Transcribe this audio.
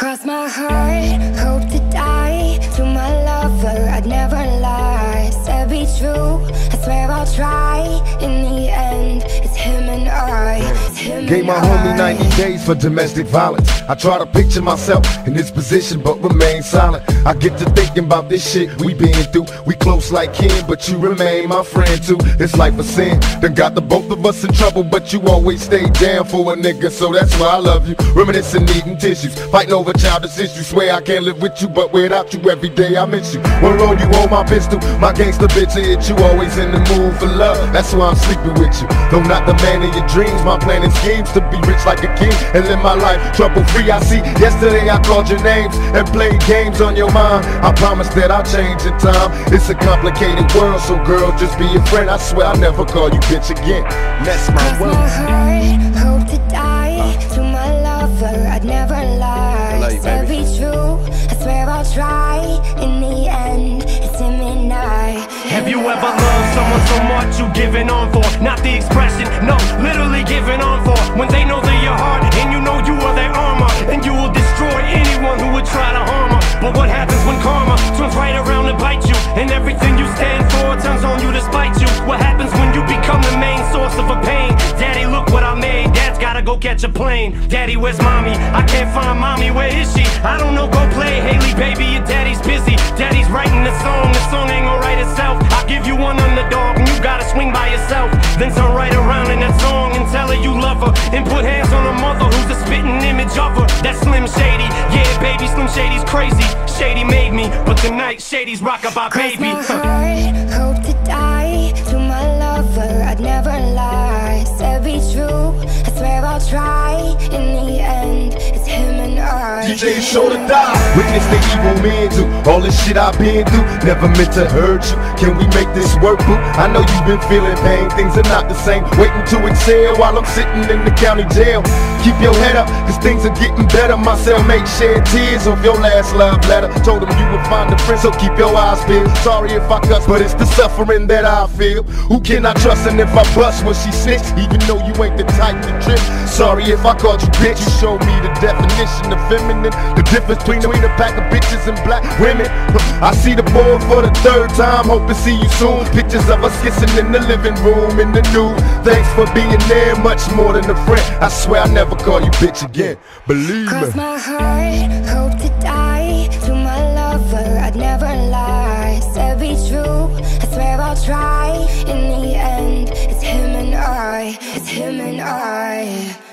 Cross my heart, hope to die. To my lover, I'd never lie. Said be true, I swear I'll try. In the end, it's him and I Gave my homie 90 days for domestic violence. I try to picture myself in this position but remain silent. I get to thinking about this shit we been through. We close like kin, but you remain my friend too. It's life a sin, done got the both of us in trouble But you always stay down for a nigga, so that's why I love you. Reminiscing, needing tissues, fighting over childish issues. Swear I can't live with you, but without you every day I miss you. One roll you hold my pistol, my gangster bitch hit you Always in the mood for love, that's why I'm sleeping with you. Though not the man of your dreams, my plan and schemes To be rich like a king and live my life trouble free. I see, yesterday I called your names and played games on your mind. I promise that I'll change in time. It's a complicated world, so girl, just be a friend. I swear I'll never call you bitch again. That's my word someone so much you giving on for? Not the expression, no, literally giving on for. When they know they're your heart and you know you are their armor, and you will destroy anyone who would try to harm her. But what happens when karma turns right around to bite you, and everything you stand for turns on you to spite you? What happens when you become the main source of a pain? Daddy, look what I made. Dad's gotta go catch a plane. Daddy, where's mommy? I can't find mommy. Where is she? I don't know. Go play, Haley, baby. Your daddy's busy. Daddy's writing a song. The song ain't gonna write itself. Shady made me, but tonight Shady's rockabye Cross baby. my heart, hope to die. To my lover, I'd never lie. Said be true, I swear I'll try. In the end, DJ show to die. Witness the evil men do all this shit I've been through. Never meant to hurt you. Can we make this work, boo? I know you've been feeling pain. Things are not the same. Waiting to exhale while I'm sitting in the county jail. Keep your head up, cause things are getting better. My cellmate shed tears of your last love letter. Told him you would find a friend, so keep your eyes peeled. Sorry if I cuss, but it's the suffering that I feel. Who can I trust? And if I bust when she snitch, even though you ain't the type to trip. Sorry if I called you bitch. You showed me the definition of feminine. The difference between, a pack of bitches and black women. I see the boy for the third time. Hope to see you soon. Pictures of us kissing in the living room in the nude. Thanks for being there, much more than a friend. I swear I'll never call you bitch again. Believe Cross my heart, hope to die To my lover, I'd never lie Said be true, I swear I'll try In the end, it's him and I It's him and I